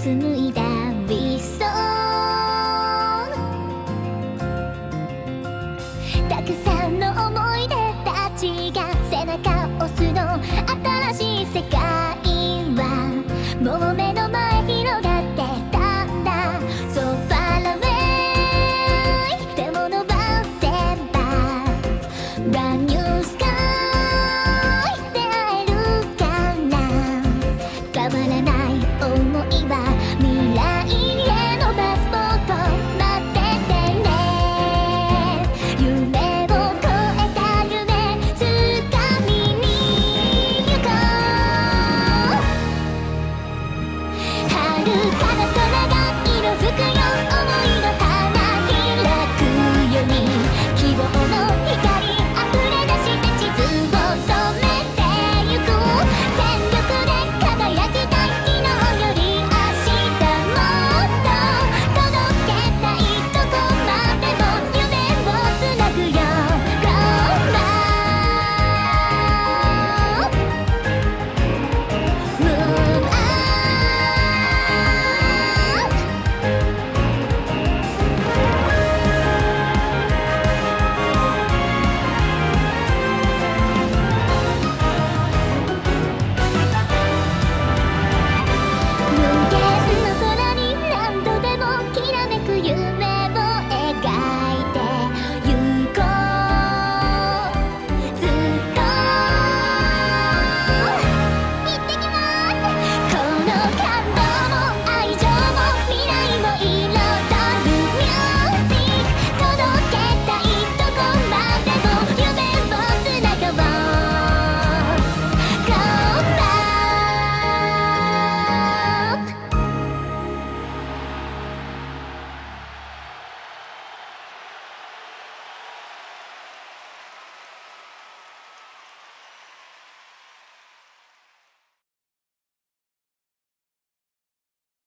紡いだ理想。たくさんの想い